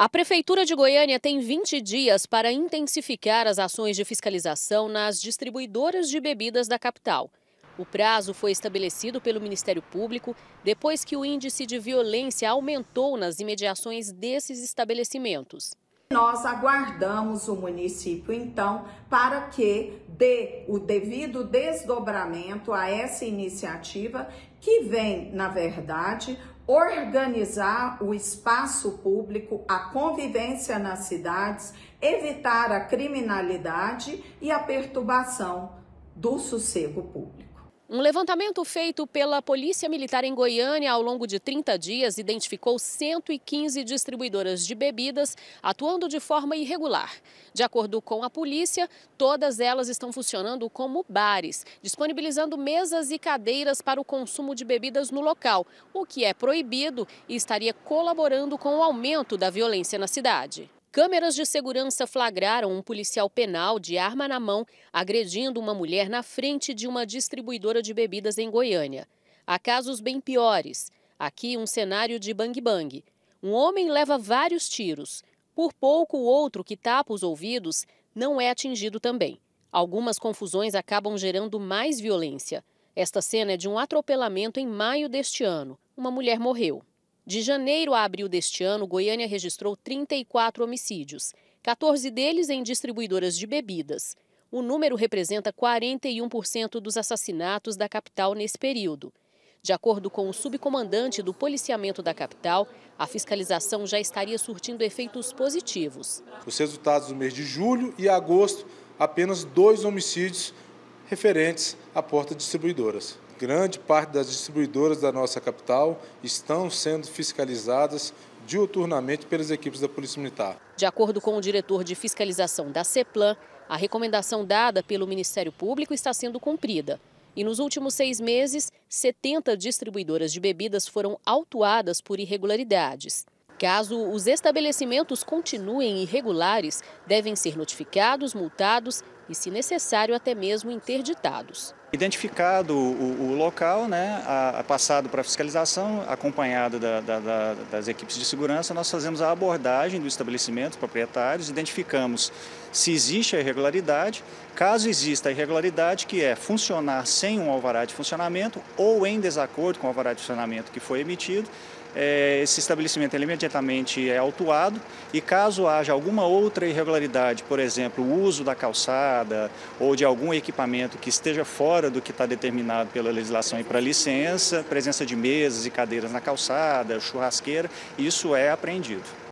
A Prefeitura de Goiânia tem 20 dias para intensificar as ações de fiscalização nas distribuidoras de bebidas da capital. O prazo foi estabelecido pelo Ministério Público depois que o índice de violência aumentou nas imediações desses estabelecimentos. Nós aguardamos o município, então, para que dê o devido desdobramento a essa iniciativa, que vem, na verdade, organizar o espaço público, a convivência nas cidades, evitar a criminalidade e a perturbação do sossego público. Um levantamento feito pela Polícia Militar em Goiânia ao longo de 30 dias identificou 115 distribuidoras de bebidas atuando de forma irregular. De acordo com a polícia, todas elas estão funcionando como bares, disponibilizando mesas e cadeiras para o consumo de bebidas no local, o que é proibido e estaria colaborando com o aumento da violência na cidade. Câmeras de segurança flagraram um policial penal de arma na mão agredindo uma mulher na frente de uma distribuidora de bebidas em Goiânia. Há casos bem piores. Aqui, um cenário de bang-bang. Um homem leva vários tiros. Por pouco, o outro, que tapa os ouvidos, não é atingido também. Algumas confusões acabam gerando mais violência. Esta cena é de um atropelamento em maio deste ano. Uma mulher morreu. De janeiro a abril deste ano, Goiânia registrou 34 homicídios, 14 deles em distribuidoras de bebidas. O número representa 41% dos assassinatos da capital nesse período. De acordo com o subcomandante do policiamento da capital, a fiscalização já estaria surtindo efeitos positivos. Os resultados do mês de julho e agosto, apenas dois homicídios referentes à porta distribuidoras. Grande parte das distribuidoras da nossa capital estão sendo fiscalizadas diuturnamente pelas equipes da Polícia Militar. De acordo com o diretor de fiscalização da CEPLAN, a recomendação dada pelo Ministério Público está sendo cumprida. E nos últimos seis meses, 70 distribuidoras de bebidas foram autuadas por irregularidades. Caso os estabelecimentos continuem irregulares, devem ser notificados, multados e, se necessário, até mesmo interditados. Identificado o, o local, né, a, a passado para fiscalização, acompanhado da, da, da, das equipes de segurança, nós fazemos a abordagem do estabelecimento, proprietários, identificamos se existe a irregularidade, caso exista a irregularidade, que é funcionar sem um alvará de funcionamento ou em desacordo com o alvará de funcionamento que foi emitido, é, esse estabelecimento ele imediatamente é autuado e caso haja alguma outra irregularidade, por exemplo, o uso da calçada ou de algum equipamento que esteja fora do que está determinado pela legislação e para licença, presença de mesas e cadeiras na calçada, churrasqueira, isso é apreendido.